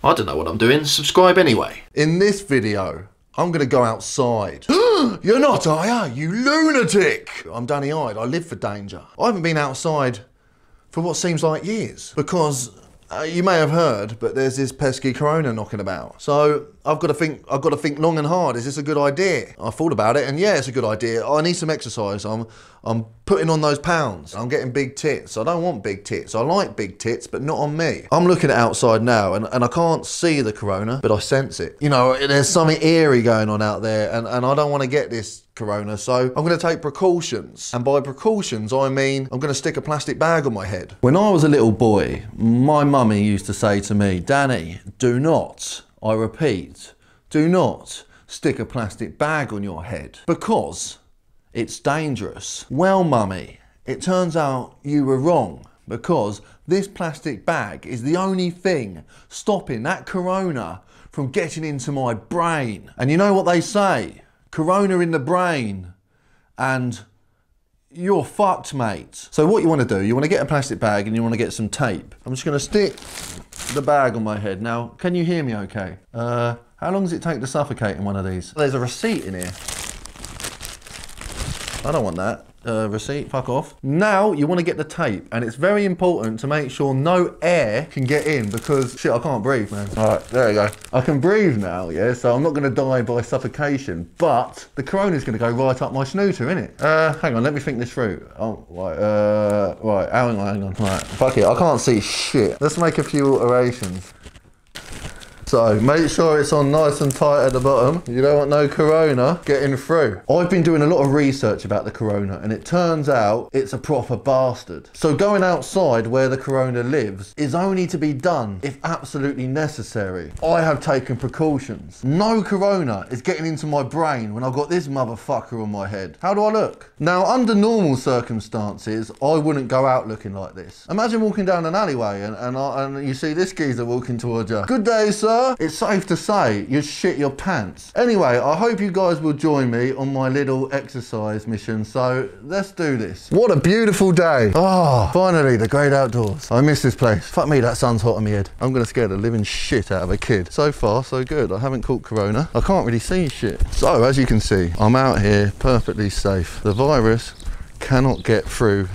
I don't know what I'm doing. Subscribe anyway. In this video, I'm gonna go outside. You're not, are you? You lunatic! I'm Danny Hyde. I live for danger. I haven't been outside for what seems like years because uh, you may have heard, but there's this pesky corona knocking about. So I've got to think. I've got to think long and hard. Is this a good idea? I thought about it, and yeah, it's a good idea. I need some exercise. I'm, I'm putting on those pounds. I'm getting big tits. I don't want big tits. I like big tits, but not on me. I'm looking outside now, and, and I can't see the corona, but I sense it. You know, there's something eerie going on out there, and, and I don't want to get this corona, so I'm going to take precautions. And by precautions, I mean I'm going to stick a plastic bag on my head. When I was a little boy, my mummy used to say to me, Danny, do not, I repeat, do not stick a plastic bag on your head because it's dangerous. Well, mummy, it turns out you were wrong because this plastic bag is the only thing stopping that corona from getting into my brain. And you know what they say? Corona in the brain, and you're fucked, mate. So what you want to do, you want to get a plastic bag and you want to get some tape. I'm just going to stick the bag on my head. Now, can you hear me okay? Uh, how long does it take to suffocate in one of these? There's a receipt in here. I don't want that uh, receipt, fuck off. Now you want to get the tape and it's very important to make sure no air can get in because shit, I can't breathe, man. All right, there you go. I can breathe now, yeah, so I'm not going to die by suffocation, but the corona's going to go right up my snooter, innit? Uh, hang on, let me think this through. Oh, right, uh, right, hang on, hang on. Right, fuck it, I can't see shit. Let's make a few alterations. So make sure it's on nice and tight at the bottom. You don't want no corona getting through. I've been doing a lot of research about the corona and it turns out it's a proper bastard. So going outside where the corona lives is only to be done if absolutely necessary. I have taken precautions. No corona is getting into my brain when I've got this motherfucker on my head. How do I look? Now under normal circumstances, I wouldn't go out looking like this. Imagine walking down an alleyway and, and, I, and you see this geezer walking towards you. Good day, sir it's safe to say you shit your pants. Anyway, I hope you guys will join me on my little exercise mission. So let's do this. What a beautiful day. Oh, finally, the great outdoors. I miss this place. Fuck me, that sun's hot on my head. I'm gonna scare the living shit out of a kid. So far, so good. I haven't caught corona. I can't really see shit. So, as you can see, I'm out here perfectly safe. The virus cannot get through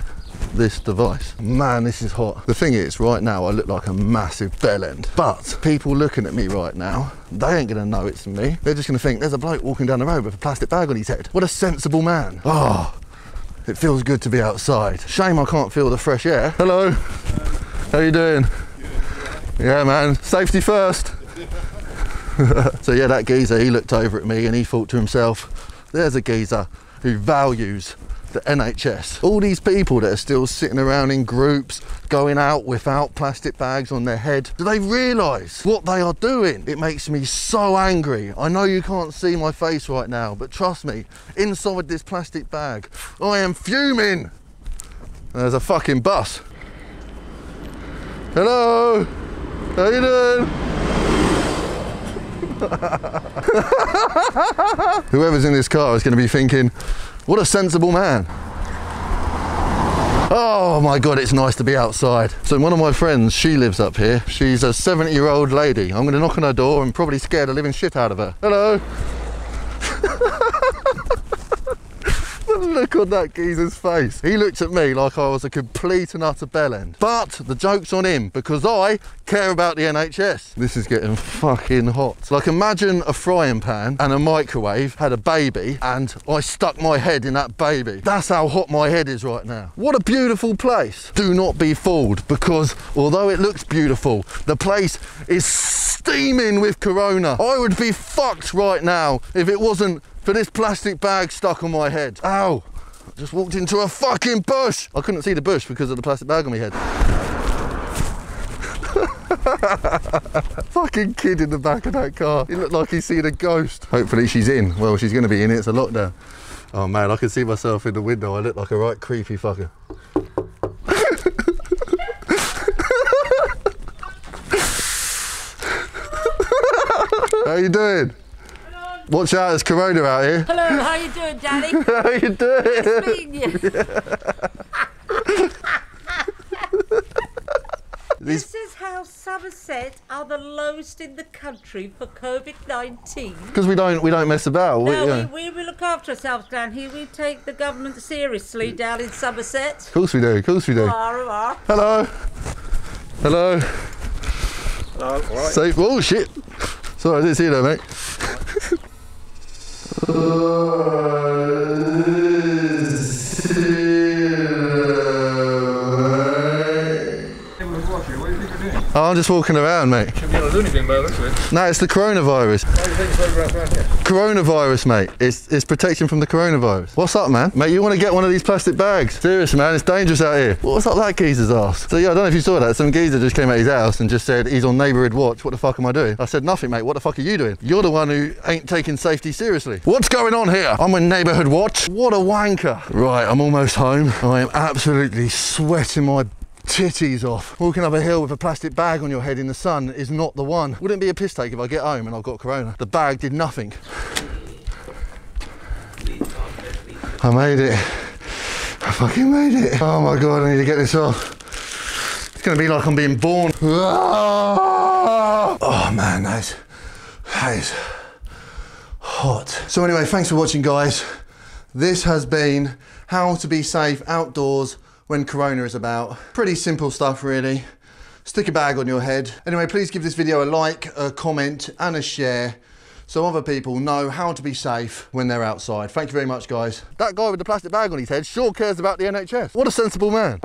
this device. Man, this is hot. The thing is, right now I look like a massive bell end, but people looking at me right now, they ain't gonna know it's me. They're just gonna think there's a bloke walking down the road with a plastic bag on his head. What a sensible man. Oh, it feels good to be outside. Shame I can't feel the fresh air. Hello, how you doing? Yeah, man, safety first. so yeah, that geezer, he looked over at me and he thought to himself, there's a geezer who values the NHS. All these people that are still sitting around in groups, going out without plastic bags on their head, do they realise what they are doing? It makes me so angry. I know you can't see my face right now, but trust me, inside this plastic bag, I am fuming. There's a fucking bus. Hello, how you doing? Whoever's in this car is going to be thinking, what a sensible man. Oh my God, it's nice to be outside. So one of my friends, she lives up here. She's a 70 year old lady. I'm gonna knock on her door and probably scare the living shit out of her. Hello. Look on that geezer's face. He looked at me like I was a complete and utter bellend. But the joke's on him because I care about the NHS. This is getting fucking hot. Like imagine a frying pan and a microwave had a baby and I stuck my head in that baby. That's how hot my head is right now. What a beautiful place. Do not be fooled because although it looks beautiful, the place is steaming with corona. I would be fucked right now if it wasn't for this plastic bag stuck on my head. Ow! I just walked into a fucking bush. I couldn't see the bush because of the plastic bag on my head. fucking kid in the back of that car. He looked like he's seen a ghost. Hopefully she's in. Well, she's going to be in. It's a lockdown. Oh man, I can see myself in the window. I look like a right creepy fucker. How you doing? Watch out, there's corona out here. Hello, how you doing, Daddy? How you doing? Nice meeting you. These- This is how Somerset are the lowest in the country for COVID 19. Because we don't we don't mess about. we- No, yeah. we, we, we look after ourselves down here. We take the government seriously down in Somerset. Of course we do. Of course we do. Are, are. Hello. Hello. Oh, all right. Safe. Oh shit. Sorry, I didn't see that, mate. はい。Oh, I'm just walking around, mate. Should be able to do anything by the looks of it. No, it's the coronavirus. Why do you take a photograph around here? Coronavirus, mate. It's, it's protection from the coronavirus. What's up, man? Mate, you want to get one of these plastic bags? Seriously, man, it's dangerous out here. What's up that geezer's ass? So, yeah, I don't know if you saw that. Some geezer just came out his house and just said, he's on neighbourhood watch. What the fuck am I doing? I said, nothing, mate. What the fuck are you doing? You're the one who ain't taking safety seriously. What's going on here? I'm on neighbourhood watch. What a wanker. Right, I'm almost home. I am absolutely sweating my titties off. Walking up a hill with a plastic bag on your head in the sun is not the one. Wouldn't it be a piss take if I get home and I've got corona? The bag did nothing. I made it. I fucking made it. Oh my god, I need to get this off. It's gonna be like I'm being born. Ah! Oh man, that is, that is hot. So anyway, thanks for watching guys. This has been how to be safe outdoors when Corona is about. Pretty simple stuff really. Stick a bag on your head. Anyway, please give this video a like, a comment and a share so other people know how to be safe when they're outside. Thank you very much guys. That guy with the plastic bag on his head sure cares about the NHS. What a sensible man.